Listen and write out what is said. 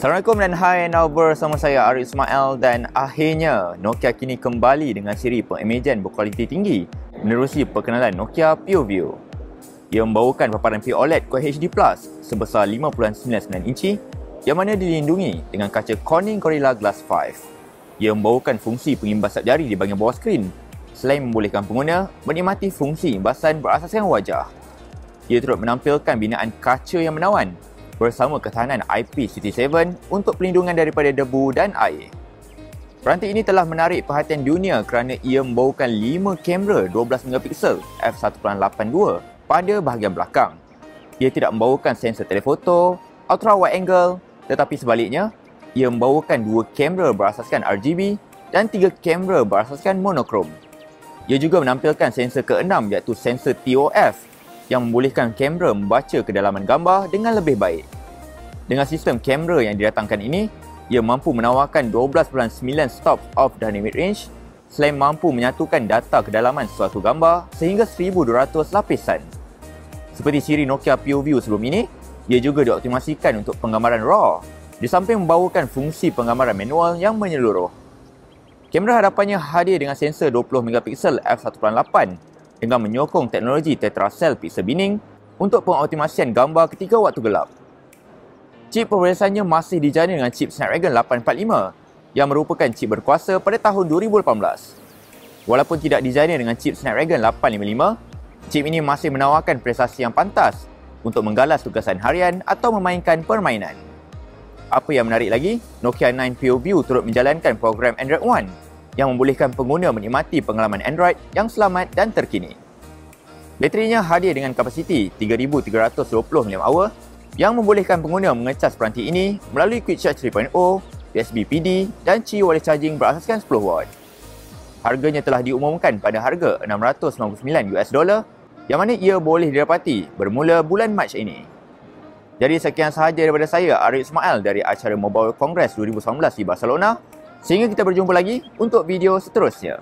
Assalamualaikum dan hai now bersama saya Arif Ismail dan akhirnya Nokia kini kembali dengan siri pengimejan berkualiti tinggi menerusi perkenalan Nokia PureView. Ia membawakan paparan POLED Quad HD Plus sebesar 5.99 inci yang mana dilindungi dengan kaca Corning Gorilla Glass 5. Ia membawakan fungsi pengimbas jari di bahagian bawah skrin selain membolehkan pengguna menikmati fungsi imbasan berasaskan wajah. Ia turut menampilkan binaan kaca yang menawan bersama ketahanan IP67 untuk pelindungan daripada debu dan air. Peranti ini telah menarik perhatian dunia kerana ia membawakan 5 kamera 12MP f1.82 pada bahagian belakang. Ia tidak membawakan sensor telefoto, ultra wide angle tetapi sebaliknya, ia membawakan 2 kamera berasaskan RGB dan 3 kamera berasaskan monokrom. Ia juga menampilkan sensor ke-6 iaitu sensor TOF yang membolehkan kamera membaca kedalaman gambar dengan lebih baik. Dengan sistem kamera yang didatangkan ini, ia mampu menawarkan 12.9 stops of dynamic range selain mampu menyatukan data kedalaman suatu gambar sehingga 1200 lapisan. Seperti siri Nokia PureView sebelum ini, ia juga dioptimasikan untuk penggambaran RAW di samping membawakan fungsi penggambaran manual yang menyeluruh. Kamera hadapannya hadir dengan sensor 20MP f1.8 dengan menyokong teknologi tetracell pixel binning untuk pengoptimasian gambar ketika waktu gelap. Chip perolesannya masih dijana dengan chip Snapdragon 845 yang merupakan chip berkuasa pada tahun 2018. Walaupun tidak dijana dengan chip Snapdragon 855, chip ini masih menawarkan prestasi yang pantas untuk menggalas tugasan harian atau memainkan permainan. Apa yang menarik lagi, Nokia 9 PureView turut menjalankan program Android One yang membolehkan pengguna menikmati pengalaman Android yang selamat dan terkini. Baterinya hadir dengan kapasiti 3320 mAh yang membolehkan pengguna mengecas peranti ini melalui Quick Charge 3.0, USB PD dan Qi wireless charging berasaskan 10W. Harganya telah diumumkan pada harga 699 US dollar yang mana ia boleh didapati bermula bulan Mac ini. Jadi sekian sahaja daripada saya Arif Ismail dari acara Mobile Congress 2019 di Barcelona. Sehingga kita berjumpa lagi untuk video seterusnya.